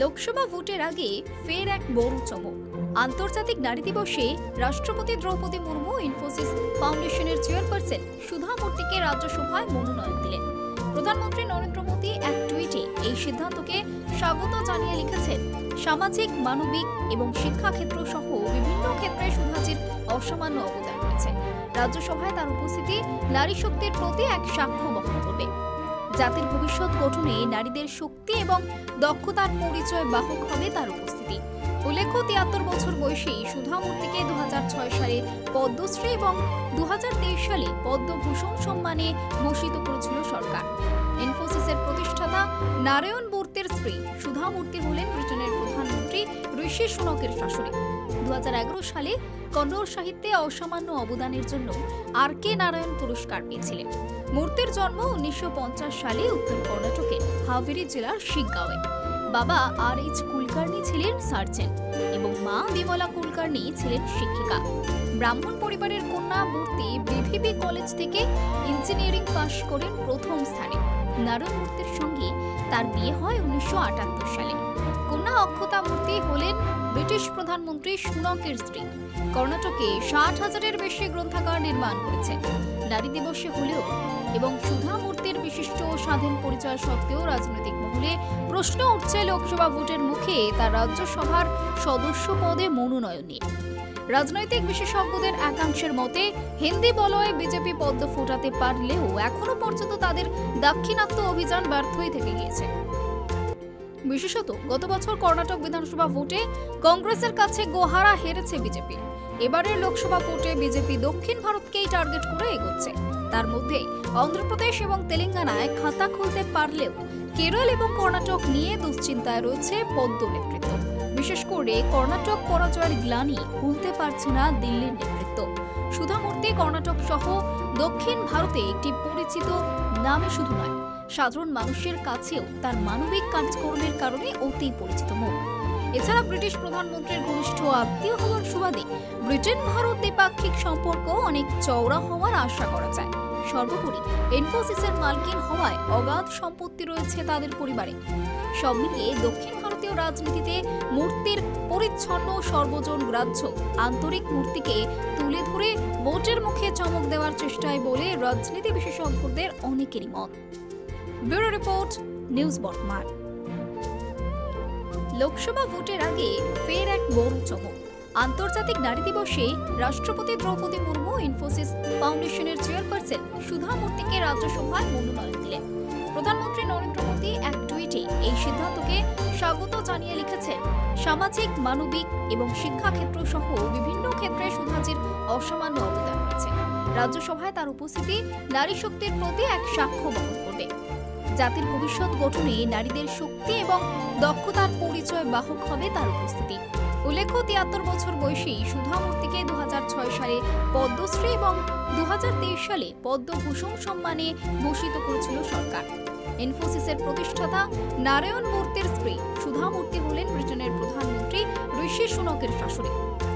লোকসভা ভোটের আগে ফের এক বড় চমক। আন্তর্জাতিক নারী দিবসে রাষ্ট্রপতি দ্রৌপদী মুর্মু, ইনফোসিস ফাউন্ডেশনের চেয়ারপারসন সুধা মূর্তিকে রাজ্যসভায় মনোনয়ন দিলেন। প্রধানমন্ত্রী নরেন্দ্র মোদী এক টুইটে এই সিদ্ধান্তকে স্বাগত জানিয়ে লিখেছেন, সামাজিক, মানবিক এবং শিক্ষাক্ষেত্র সহ বিভিন্ন ক্ষেত্রে সুধাজির অসামান্য অবদান রয়েছে। রাজ্যসভায় তার উপস্থিতি নারী শক্তির প্রতি এক সাক্ষ্য বহন করবে। জাতির ভবিষ্যৎ গঠনে নারীদের শক্তি এবং দক্ষতার পরিচয় বাহক হবে তার উপস্থিতি। উল্লেখ্য, তিয়াত্তর বছর বয়সেই সুধামূর্তিকে দু হাজার ছয় সালে পদ্মশ্রী এবং দু হাজার তেইশ সালে পদ্মভূষণ সম্মানে ভূষিত করেছিল সরকার। ইনফোসিসের প্রতিষ্ঠাতা নারায়ণ সুধা মূর্তি হলেন ব্রিটেনের প্রধানমন্ত্রী ঋষি সুনকের শাশুড়ি। দু সালে কন্নড় সাহিত্যে অসামান্য অবদানের জন্য আর কে নারায়ণ পুরস্কার পেয়েছিলেন। মূর্তির জন্ম উনিশশো পঞ্চাশ সালে উত্তর কর্ণাটকের হাভেরি জেলার শিগগাঁওয়ে বাবা আর এইচ কুলকার্নি ছিলেন সার্জেন এবং মা বিমলা কুলকার্নি ছিলেন শিক্ষিকা। ব্রাহ্মণ পরিবারের কন্যা মূর্তি বিভিবি কলেজ থেকে ইঞ্জিনিয়ারিং পাশ করেন প্রথম স্থানে। নারায়ণ মূর্তির সঙ্গে তার বিয়ে হয় উনিশশো আটাত্তর সালে। কন্যা অক্ষতা মূর্তি হলেন ব্রিটিশ প্রধানমন্ত্রী সুনকের স্ত্রী। কর্ণাটকে ষাট হাজারের বেশি গ্রন্থাগার নির্মাণ করেছেন। নারী দিবসে হলেও এবং সুধা মূর্তির বিশিষ্ট স্বাধীন পরিচয় সত্ত্বেও রাজনৈতিক মহলে প্রশ্ন উঠছে লোকসভা ভোটের মুখে তার রাজ্যসভার সদস্য পদে মনোনয়ন। নিয়ে রাজনৈতিক বিশেষজ্ঞদের একাংশের মতে, হিন্দি বলয়ে বিজেপি পদ্ম ফোটাতে পারলেও এখনও পর্যন্ত তাদের দাক্ষিণাত্য অভিযান ব্যর্থই থেকে গিয়েছে। বিশেষত গত বছর কর্ণাটক বিধানসভা ভোটে কংগ্রেসের কাছে গোহারা হেরেছে বিজেপি। এবারের লোকসভা ভোটে বিজেপি দক্ষিণ ভারতকেই টার্গেট করে এগোচ্ছে। তার মধ্যে অন্ধ্রপ্রদেশ এবং তেলেঙ্গানায় খাতা খুলতে পারলেও কেরল এবং কর্ণাটক নিয়ে দুশ্চিন্তায় রয়েছে পদ্ম নেতৃত্ব। বিশেষ করে কর্ণাটক পরাজয়ের গ্লানি ভুলতে পারছে না দিল্লির নেতৃত্ব। সুধামূর্তি কর্ণাটক সহ দক্ষিণ ভারতে একটি পরিচিত নামে শুধু নয় সাধারণ মানুষের কাছেও তার মানবিক কাজকর্মের কারণে অতি পরিচিত মুখ। এছাড়া ব্রিটিশ প্রধানমন্ত্রীর ঘনিষ্ঠ আত্মীয় হওয়ার সুবাদে ব্রিটেন ভারত দ্বিপাক্ষিক সম্পর্ক অনেক চওড়া হওয়ার আশা করা যায়। সর্বোপরি ইনফোসিসের মালকিন হওয়ায় অগাধ সম্পত্তি রয়েছে তাদের পরিবারে। সব মিলিয়ে দক্ষিণ ভারতীয় রাজনীতিতে মূর্তির পরিচ্ছন্ন সর্বজন গ্রাহ্য আন্তরিক মূর্তিকে তুলে ধরে ভোটের মুখে চমক দেওয়ার চেষ্টায় বলে রাজনীতি বিশেষজ্ঞদের অনেকেরই মত। ব্যুরো রিপোর্ট, নিউজ বর্তমান লোকসভা ভোটের আগে ফের এক বড় চমক। আন্তর্জাতিক নারী দিবসে রাষ্ট্রপতি দ্রৌপদী মুর্মু, ইনফোসিস ফাউন্ডেশনের চেয়ারপারসন সুধা মূর্তিকে রাজ্যসভায় মনোনয়ন দিলেন। প্রধানমন্ত্রী নরেন্দ্র মোদী এক টুইটে এই সিদ্ধান্তকে স্বাগত জানিয়ে লিখেছেন, সামাজিক, মানবিক এবং শিক্ষাক্ষেত্র সহ বিভিন্ন ক্ষেত্রে সুধাজির অসামান্য অবদান রয়েছে। রাজ্যসভায় তার উপস্থিতি নারী শক্তির প্রতি এক সাক্ষ্য বহন করবে। জাতির ভবিষ্যৎ গঠনে নারীদের শক্তি এবং দক্ষতার পরিচয় বাহক হবে তার উপস্থিতি। উল্লেখ্য, তিয়াত্তর বছর বয়সী সুধা মূর্তিকে দু সালে পদ্মশ্রী এবং দু সালে পদ্মভূষণ সম্মানে ভূষিত করেছিল সরকার। ইনফোসিসের প্রতিষ্ঠাতা নারায়ণ মূর্তির স্ত্রী সুধা মূর্তি হলেন ব্রিটেনের প্রধানমন্ত্রী ঋষি সুনকের শাশুড়ি।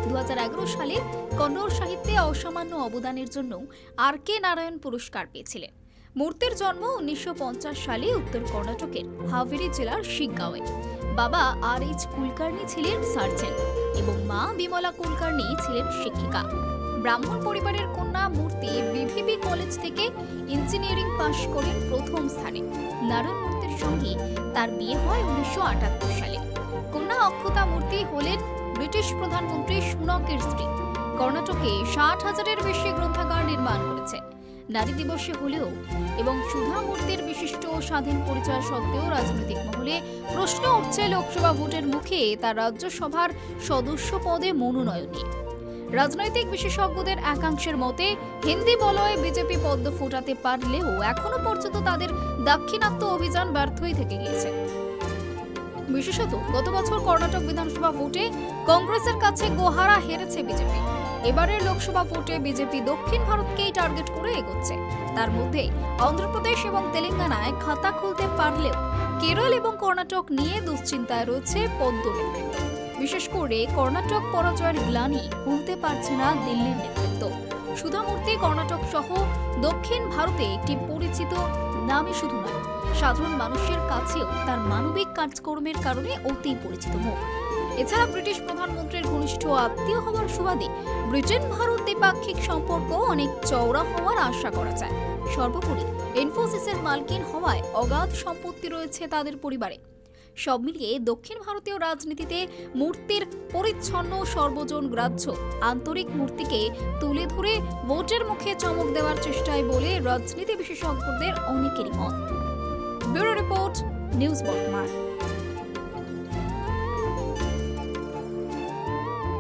দু সালে কন্নড় সাহিত্যে অসামান্য অবদানের জন্য আর কে নারায়ণ পুরস্কার পেয়েছিলেন। মূর্তির জন্ম উনিশশো পঞ্চাশ সালে উত্তর কর্ণাটকের হাভেরি জেলার শিগগাঁওয়ে বাবা আর এইচ কুলকার্নি ছিলেন সার্জেন এবং মা বিমলা কুলকার্নি ছিলেন শিক্ষিকা। ব্রাহ্মণ পরিবারের কন্যা মূর্তি বিভিবি কলেজ থেকে ইঞ্জিনিয়ারিং পাশ করেন প্রথম স্থানে। নারায়ণ মূর্তির সঙ্গে তার বিয়ে হয় উনিশশো আটাত্তর সালে। কন্যা অক্ষতা মূর্তি হলেন ব্রিটিশ প্রধানমন্ত্রী সুনকের স্ত্রী। কর্ণাটকে ষাট হাজারের বেশি গ্রন্থাগার নির্মাণ করেছে। নারী দিবসে হলেও এবং সুধা মূর্তির বিশিষ্ট স্বাধীন পরিচয় সত্ত্বেও রাজনৈতিক মহলে প্রশ্ন উঠছে লোকসভা ভোটের মুখে তার রাজ্যসভার সদস্য পদে মনোনয়ন নিয়ে রাজনৈতিক বিশেষজ্ঞদের একাংশের মতে, হিন্দি বলয়ে বিজেপি পদ্ম ফোটাতে পারলেও এখনও পর্যন্ত তাদের দাক্ষিণাত্য অভিযান ব্যর্থই থেকে গিয়েছে। বিশেষত গত বছর কর্ণাটক বিধানসভা ভোটে কংগ্রেসের কাছে গোহারা হেরেছে বিজেপি। এবারের লোকসভা ভোটে বিজেপি দক্ষিণ ভারতকেই টার্গেট করে এগোচ্ছে। তার মধ্যে অন্ধ্রপ্রদেশ এবং তেলেঙ্গানায় খাতা খুলতে পারলেও কেরল এবং কর্ণাটক নিয়ে দুশ্চিন্তায় রয়েছে পদ্ম বিশেষ করে কর্ণাটক পরাজয়ের গ্লানি ভুলতে পারছে না দিল্লির নেতৃত্ব। সুধামূর্তি, কর্ণাটক সহ দক্ষিণ ভারতে একটি পরিচিত নামই শুধু নয়, সাধারণ মানুষের কাছেও তার মানবিক কাজকর্মের কারণে অতি পরিচিত মুখ। এছাড়া ব্রিটিশ প্রধানমন্ত্রীর ঘনিষ্ঠ আত্মীয় হওয়ার সুবাদে ব্রিটেন ভারত দ্বিপাক্ষিক সম্পর্ক অনেক চওড়া হওয়ার আশা করা যায়। সর্বোপরি ইনফোসিসের মালকিন হওয়ায় অগাধ সম্পত্তি রয়েছে তাদের পরিবারে। সব মিলিয়ে দক্ষিণ ভারতীয় রাজনীতিতে মূর্তির পরিচ্ছন্ন সর্বজন গ্রাহ্য আন্তরিক মূর্তিকে তুলে ধরে ভোটের মুখে চমক দেওয়ার চেষ্টায় বলে রাজনীতি বিশেষজ্ঞদের অনেকেরই মত। ব্যুরো রিপোর্ট, নিউজ বর্তমান।